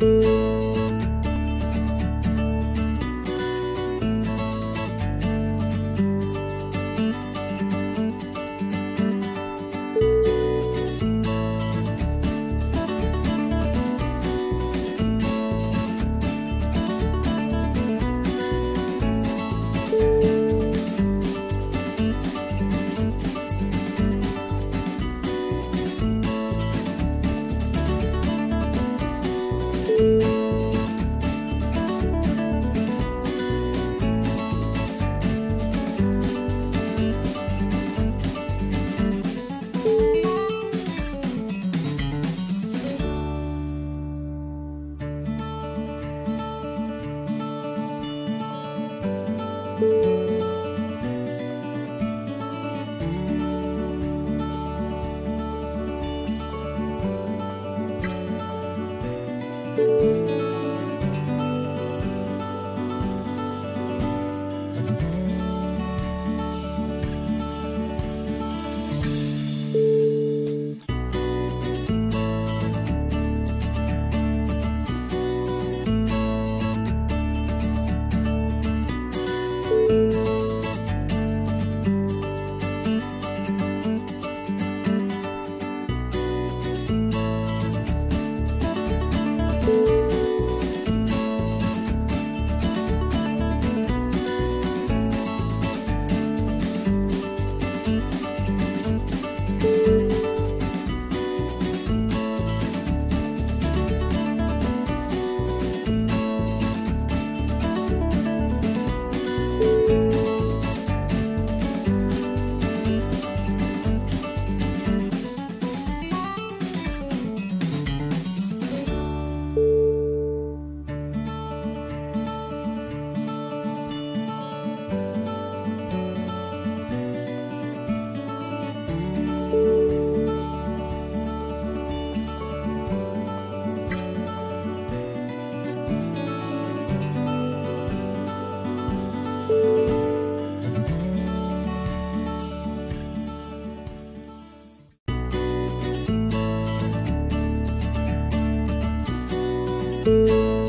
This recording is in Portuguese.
Música Música